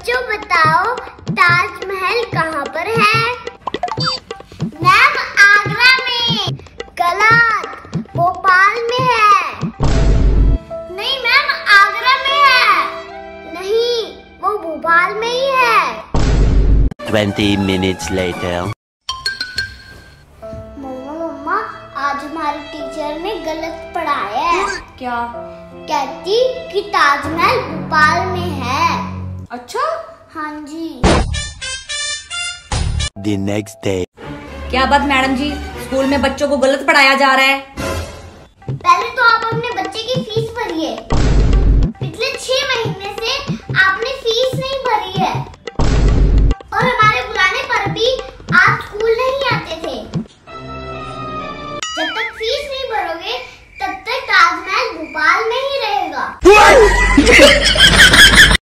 बच्चों बताओ ताजमहल कहाँ पर है? मैम आगरा में। गलत भोपाल में है। नहीं मैम आगरा में है। नहीं वो भोपाल में ही है। 20 minutes later. मम्मा मम्मा आज हमारे टीचर ने गलत पढ़ाया है। क्या? कहती कि ताजमहल भोपाल में है। अच्छा? हाँ जी। The next day. क्या बात मैडम जी? स्कूल में बच्चों को गलत पढ़ाया जा रहा है। पहले तो आप अपने बच्चे की फ़ीस भरिए। पिछले छह महीने से आपने फ़ीस नहीं भरी है। और हमारे बुलाने पर भी आप स्कूल नहीं आते थे। जब तक फ़ीस नहीं भरोगे तब तक ताजमहल भोपाल में ही रहेगा।